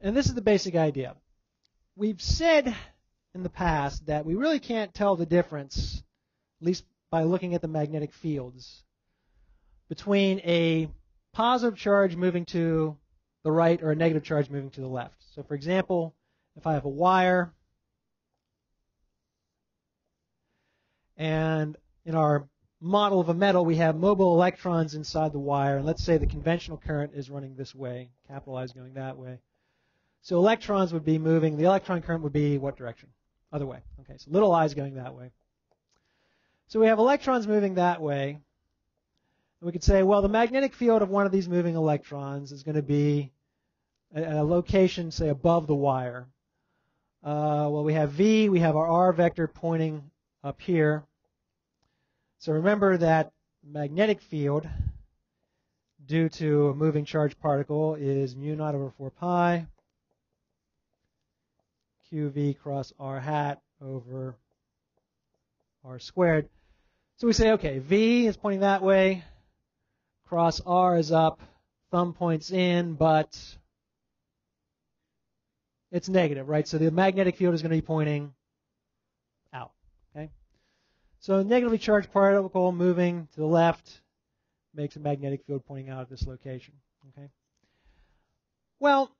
And this is the basic idea. We've said in the past that we really can't tell the difference, at least by looking at the magnetic fields, between a positive charge moving to the right or a negative charge moving to the left. So for example, if I have a wire and in our model of a metal, we have mobile electrons inside the wire, and let's say the conventional current is running this way, capital I is going that way. So electrons would be moving, the electron current would be what direction? Other way. Okay, so little i is going that way. So we have electrons moving that way. And we could say, well, the magnetic field of one of these moving electrons is going to be at a location, say, above the wire. Uh, well, we have V, we have our R vector pointing up here. So remember that magnetic field due to a moving charge particle is mu naught over 4 pi qv cross r hat over r squared. So we say, okay, v is pointing that way, cross r is up, thumb points in, but it's negative, right? So the magnetic field is going to be pointing out, okay? So a negatively charged particle moving to the left makes a magnetic field pointing out at this location, okay? Well,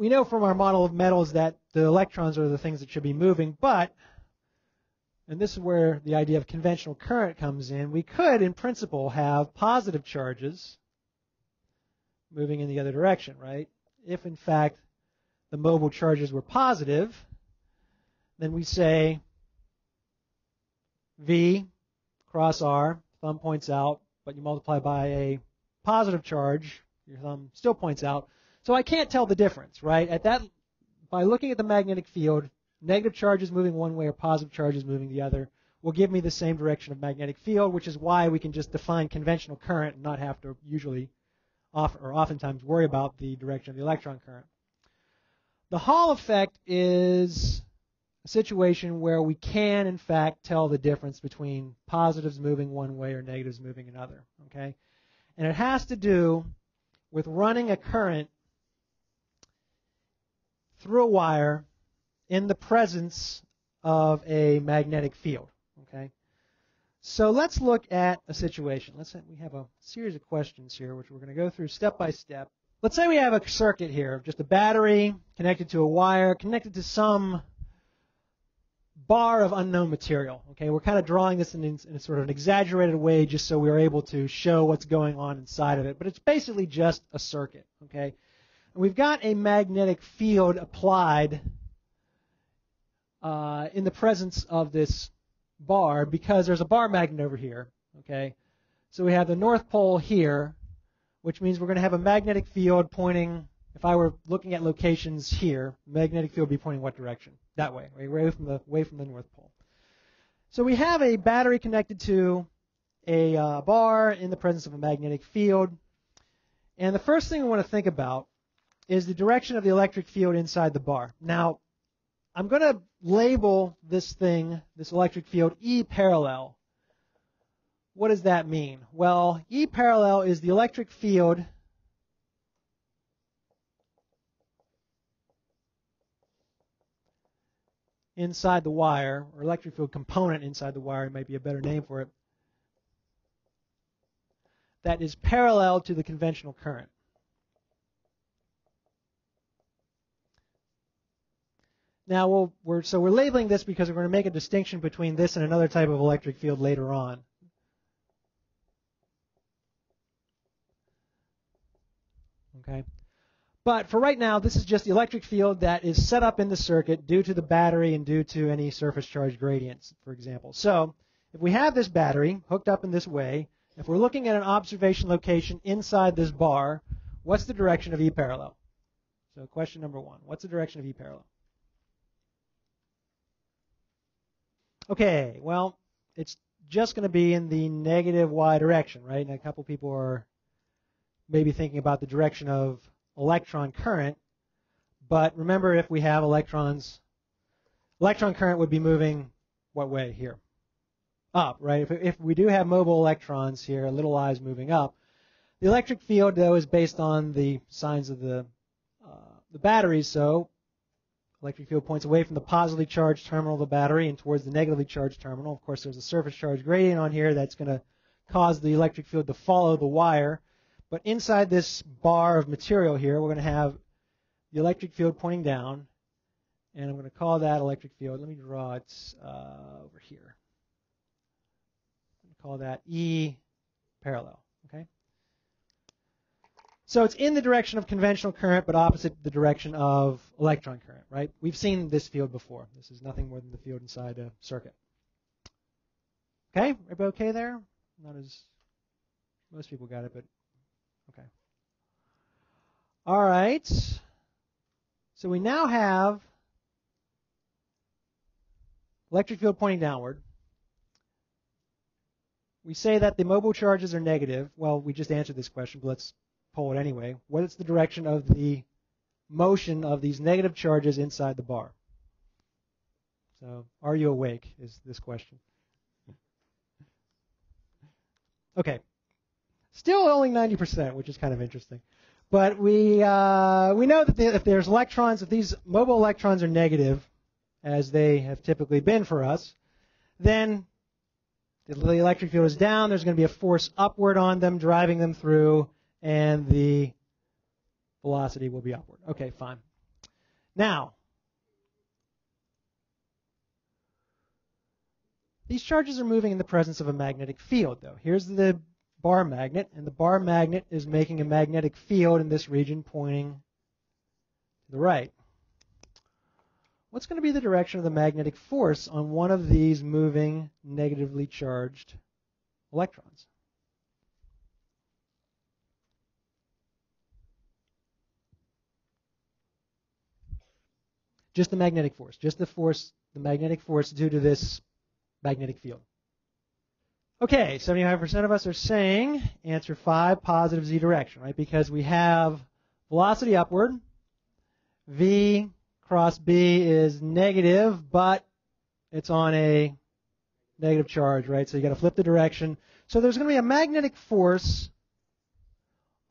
we know from our model of metals that the electrons are the things that should be moving, but, and this is where the idea of conventional current comes in, we could, in principle, have positive charges moving in the other direction, right? If, in fact, the mobile charges were positive, then we say V cross R, thumb points out, but you multiply by a positive charge, your thumb still points out. So I can't tell the difference, right? At that, by looking at the magnetic field, negative charges moving one way or positive charges moving the other will give me the same direction of magnetic field, which is why we can just define conventional current and not have to usually or oftentimes worry about the direction of the electron current. The Hall effect is a situation where we can, in fact, tell the difference between positives moving one way or negatives moving another. Okay, and it has to do with running a current through a wire in the presence of a magnetic field. Okay? So let's look at a situation. Let's say we have a series of questions here, which we're going to go through step by step. Let's say we have a circuit here, just a battery connected to a wire, connected to some bar of unknown material. Okay, we're kind of drawing this in, in, a sort of an exaggerated way, just so we're able to show what's going on inside of it. But it's basically just a circuit. Okay, we've got a magnetic field applied uh, in the presence of this bar because there's a bar magnet over here. Okay, so we have the north pole here, which means we're going to have a magnetic field pointing. If I were looking at locations here, magnetic field would be pointing what direction? That way, away from the away from the north pole. So we have a battery connected to a uh, bar in the presence of a magnetic field. And the first thing we want to think about is the direction of the electric field inside the bar. Now, I'm going to label this thing, this electric field, E parallel. What does that mean? Well, E parallel is the electric field inside the wire, or electric field component inside the wire might be a better name for it, that is parallel to the conventional current. Now we'll, we're, so we're labeling this because we're going to make a distinction between this and another type of electric field later on. Okay. But for right now, this is just the electric field that is set up in the circuit due to the battery and due to any surface charge gradients, for example. So if we have this battery hooked up in this way, if we're looking at an observation location inside this bar, what's the direction of E parallel? So question number one, what's the direction of E parallel? Okay, well, it's just going to be in the negative y direction, right? And a couple people are maybe thinking about the direction of electron current. But remember, if we have electrons, electron current would be moving what way here? Up, right? If, if we do have mobile electrons here, little i's moving up. The electric field, though, is based on the signs of the uh, the batteries so. Electric field points away from the positively charged terminal of the battery and towards the negatively charged terminal. Of course, there's a surface charge gradient on here that's going to cause the electric field to follow the wire. But inside this bar of material here, we're going to have the electric field pointing down, and I'm going to call that electric field. Let me draw it uh, over here. call that E parallel. Okay. So it's in the direction of conventional current, but opposite the direction of electron current, right? We've seen this field before. This is nothing more than the field inside a circuit. Okay, everybody okay there? Not as most people got it, but okay. All right. So we now have electric field pointing downward. We say that the mobile charges are negative. Well, we just answered this question, but let's pull it anyway. What is the direction of the motion of these negative charges inside the bar? So, are you awake? Is this question. Okay. Still only 90%, which is kind of interesting. But we uh, we know that if there's electrons, if these mobile electrons are negative, as they have typically been for us, then the electric field is down. There's going to be a force upward on them, driving them through, and the velocity will be upward. Okay, fine. Now, these charges are moving in the presence of a magnetic field, though. Here's the bar magnet, and the bar magnet is making a magnetic field in this region pointing to the right. What's going to be the direction of the magnetic force on one of these moving negatively charged electrons? Just the magnetic force, just the force, the magnetic force due to this magnetic field. Okay, 75% of us are saying answer 5, positive z direction, right? Because we have velocity upward, v cross b is negative, but it's on a negative charge, right? So you got to flip the direction. So there's going to be a magnetic force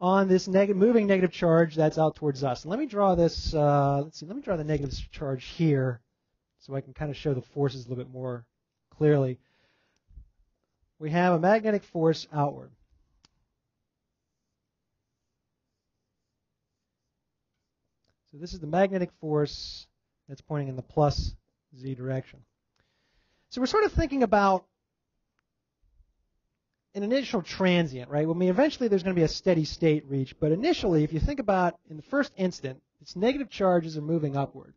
on this neg- moving negative charge that's out towards us. And let me draw this. Uh, let's see. Let me draw the negative charge here, so I can kind of show the forces a little bit more clearly. We have a magnetic force outward. So this is the magnetic force that's pointing in the plus z direction. So we're sort of thinking about an initial transient, right? I mean, eventually there's going to be a steady state reach, but initially, if you think about in the first instant, its negative charges are moving upward.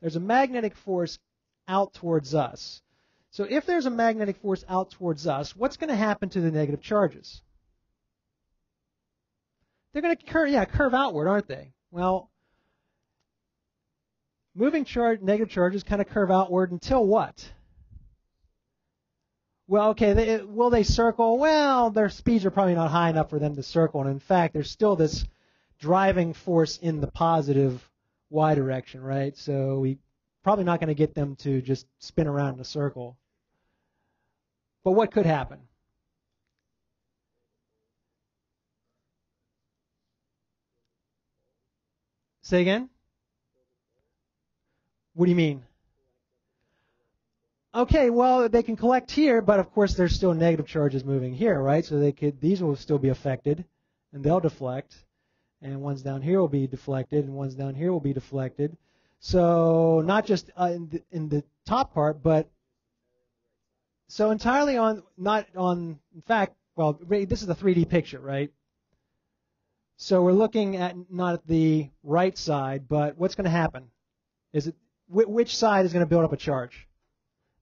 There's a magnetic force out towards us. So if there's a magnetic force out towards us, what's going to happen to the negative charges? They're going to curve, yeah, curve outward, aren't they? Well, moving charge, negative charges kind of curve outward until what? Well, okay, they, will they circle? Well, their speeds are probably not high enough for them to circle. And in fact, there's still this driving force in the positive y direction, right? So we probably not going to get them to just spin around in a circle. But what could happen? Say again? What do you mean? Okay, well, they can collect here, but of course there's still negative charges moving here, right? So they could these will still be affected, and they'll deflect, and ones down here will be deflected, and ones down here will be deflected. So not just uh, in, the, in the top part, but so entirely on not on. In fact, well, this is a 3D picture, right? So we're looking at not at the right side, but what's going to happen? Is it which side is going to build up a charge?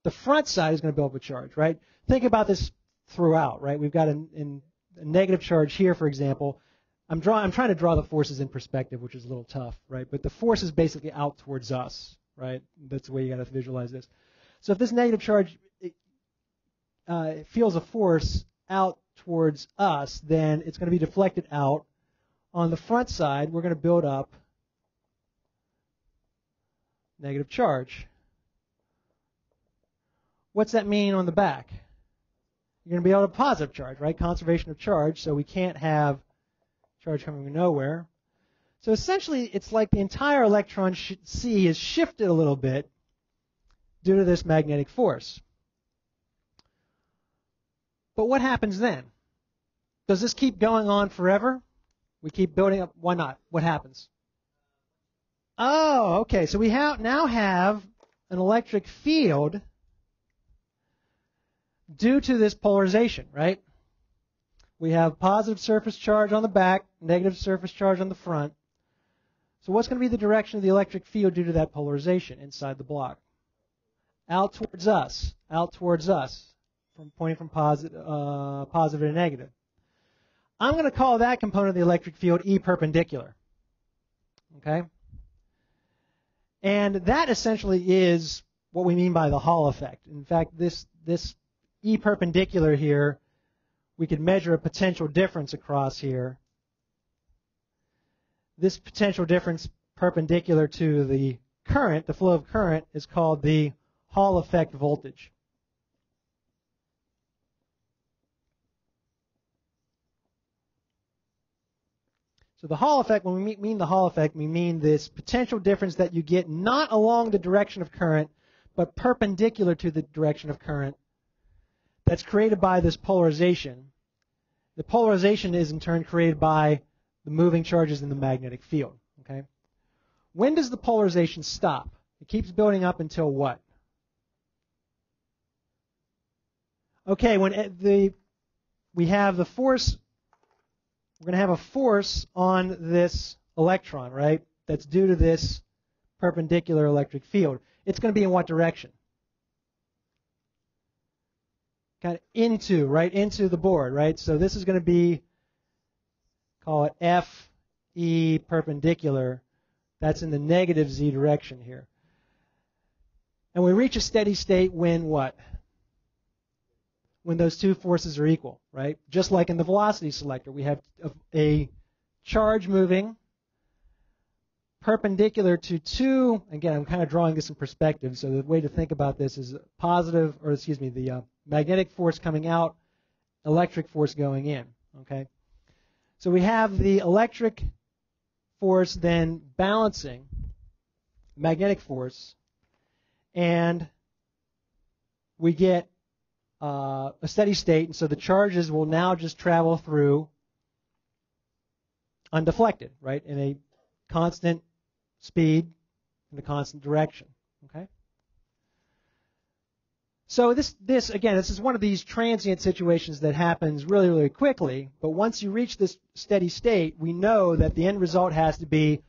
The front side is going to build up a charge, right? Think about this throughout, right? We've got a, a negative charge here, for example. I'm drawing. I'm trying to draw the forces in perspective, which is a little tough, right? But the force is basically out towards us, right? That's the way you got to visualize this. So if this negative charge uh, feels a force out towards us, then it's going to be deflected out. On the front side, we're going to build up negative charge. What's that mean on the back? You're going to be able to positive charge, right? Conservation of charge, so we can't have charge coming from nowhere. So essentially, it's like the entire electron sea is shifted a little bit due to this magnetic force. But what happens then? Does this keep going on forever? We keep building up. Why not? What happens? Oh, okay. So we now have an electric field due to this polarization, right? We have positive surface charge on the back, negative surface charge on the front. So what's going to be the direction of the electric field due to that polarization inside the block? Out towards us, out towards us, from pointing from positive, uh, positive to negative. I'm going to call that component of the electric field E perpendicular. Okay? And that essentially is what we mean by the Hall effect. In fact, this, this E perpendicular here, we could measure a potential difference across here. This potential difference perpendicular to the current, the flow of current, is called the Hall effect voltage. So the Hall effect, when we mean the Hall effect, we mean this potential difference that you get not along the direction of current, but perpendicular to the direction of current that's created by this polarization. The polarization is in turn created by the moving charges in the magnetic field. Okay? When does the polarization stop? It keeps building up until what? Okay, when the we have the force we're going to have a force on this electron, right? That's due to this perpendicular electric field. It's going to be in what direction? Kind of into, right? Into the board, right? So this is going to be, call it F, E perpendicular. That's in the negative Z direction here. And we reach a steady state when what? when those two forces are equal, right? Just like in the velocity selector, we have a charge moving perpendicular to two, again, I'm kind of drawing this in perspective, so the way to think about this is positive, or excuse me, the uh, magnetic force coming out, electric force going in, okay? So we have the electric force then balancing magnetic force, and we get uh, a steady state, and so the charges will now just travel through undeflected, right, in a constant speed in a constant direction. Okay. So this, this again, this is one of these transient situations that happens really, really quickly. But once you reach this steady state, we know that the end result has to be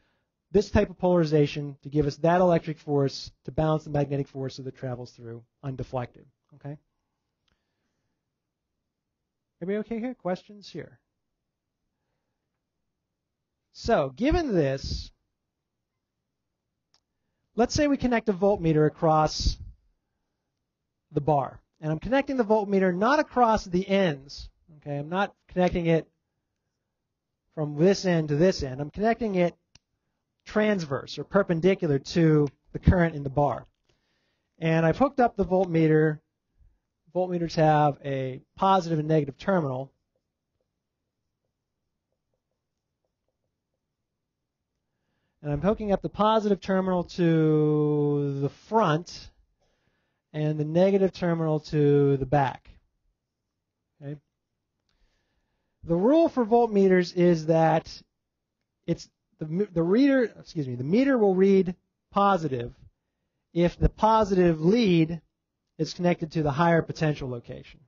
this type of polarization to give us that electric force to balance the magnetic force so that travels through undeflected. Okay. Everybody okay here? Questions here? So, given this, let's say we connect a voltmeter across the bar. And I'm connecting the voltmeter not across the ends. Okay, I'm not connecting it from this end to this end. I'm connecting it transverse or perpendicular to the current in the bar. And I've hooked up the voltmeter voltmeters have a positive and negative terminal. And I'm hooking up the positive terminal to the front and the negative terminal to the back. Okay? The rule for voltmeters is that it's the, the reader, excuse me, the meter will read positive if the positive lead is connected to the higher potential location.